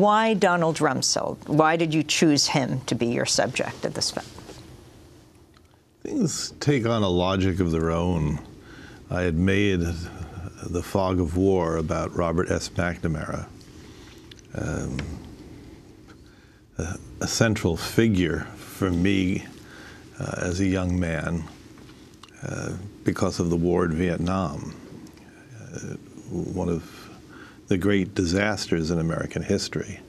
Why Donald Rumsfeld? Why did you choose him to be your subject of this film? Things take on a logic of their own. I had made The Fog of War about Robert S. McNamara, um, a, a, central figure for me uh, as a young man uh, because of the war in Vietnam. Uh, one of the great disasters in American history.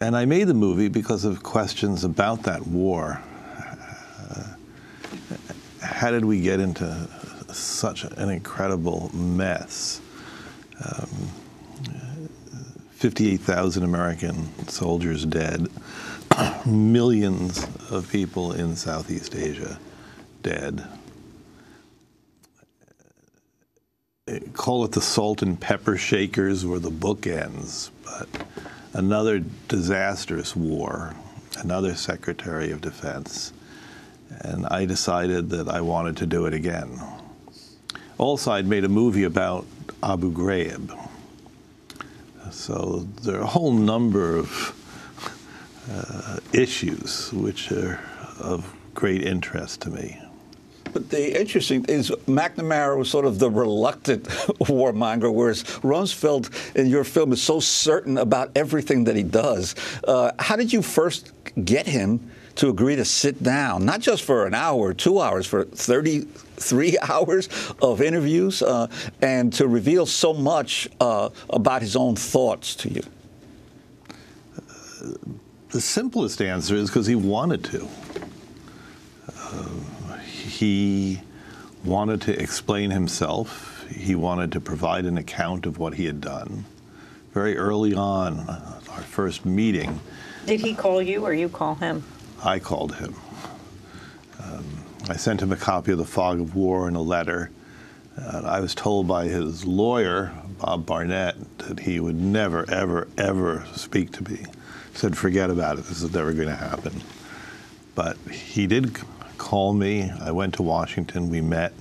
And I made the movie because of questions about that war. How did we get into such an incredible mess? Um, 58,000 American soldiers dead, millions of people in Southeast Asia dead. Call it the salt and pepper shakers or the bookends, but another disastrous war, another Secretary of Defense, and I decided that I wanted to do it again. Also, I'd made a movie about Abu Ghraib. So there are a whole number of uh, issues which are of great interest to me. But the interesting is McNamara was sort of the reluctant warmonger, whereas Rumsfeld in your film is so certain about everything that he does. Uh, how did you first get him to agree to sit down, not just for an hour two hours, for 33 hours of interviews, uh, and to reveal so much uh, about his own thoughts to you? the simplest answer is because he wanted to. He wanted to explain himself. He wanted to provide an account of what he had done. Very early on, our first meeting. Did he call you or you call him? I called him. Um, I sent him a copy of The Fog of War and a letter. Uh, I was told by his lawyer, Bob Barnett, that he would never, ever, ever speak to me. He said, forget about it. This is never going to happen. But he did call me. I went to Washington. We met.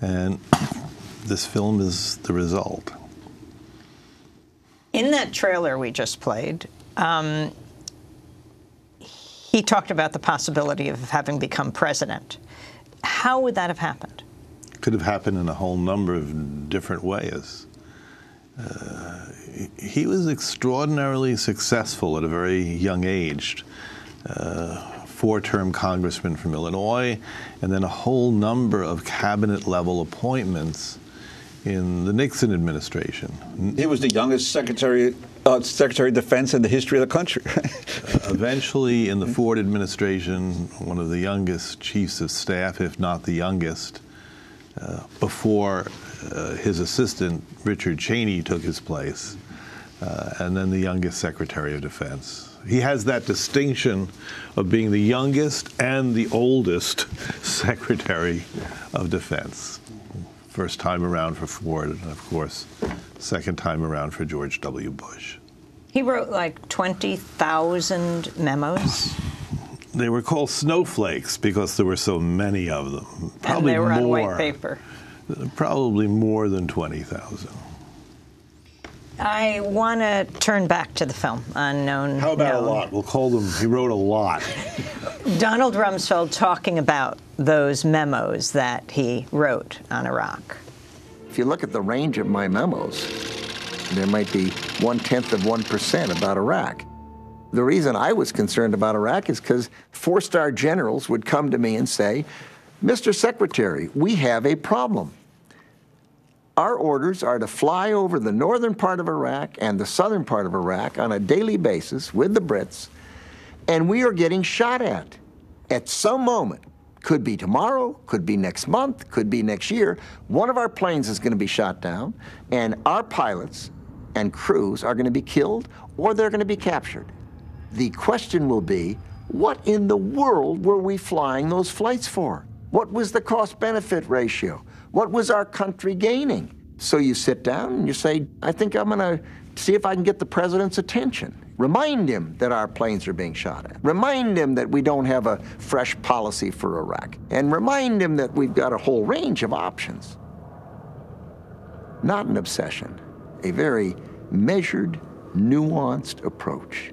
And this film is the result. In that trailer we just played, um, he talked about the possibility of having become president. How would that have happened? Could have happened in a whole number of different ways. Uh, he was extraordinarily successful at a very young age. Uh, four-term congressman from Illinois, and then a whole number of cabinet-level appointments in the Nixon administration. He was the youngest secretary uh, Secretary of Defense in the history of the country. uh, eventually, in the Ford administration, one of the youngest chiefs of staff, if not the youngest, uh, before uh, his assistant, Richard Cheney, took his place, uh, and then the youngest Secretary of Defense. He has that distinction of being the youngest and the oldest Secretary of Defense. First time around for Ford, and of course, second time around for George W. Bush. He wrote like 20,000 memos. They were called snowflakes because there were so many of them. Probably and they were more, on white paper. Probably more than 20,000. I want to turn back to the film, Unknown. How about known. a lot? We'll call them, he wrote a lot. Donald Rumsfeld talking about those memos that he wrote on Iraq. If you look at the range of my memos, there might be one tenth of 1% about Iraq. The reason I was concerned about Iraq is because four star generals would come to me and say, Mr. Secretary, we have a problem. Our orders are to fly over the northern part of Iraq and the southern part of Iraq on a daily basis with the Brits, and we are getting shot at. At some moment, could be tomorrow, could be next month, could be next year, one of our planes is going to be shot down, and our pilots and crews are going to be killed or they're going to be captured. The question will be, what in the world were we flying those flights for? What was the cost benefit ratio? What was our country gaining? So you sit down and you say, I think I'm going to see if I can get the president's attention. Remind him that our planes are being shot at. Remind him that we don't have a fresh policy for Iraq. And remind him that we've got a whole range of options. Not an obsession, a very measured, nuanced approach.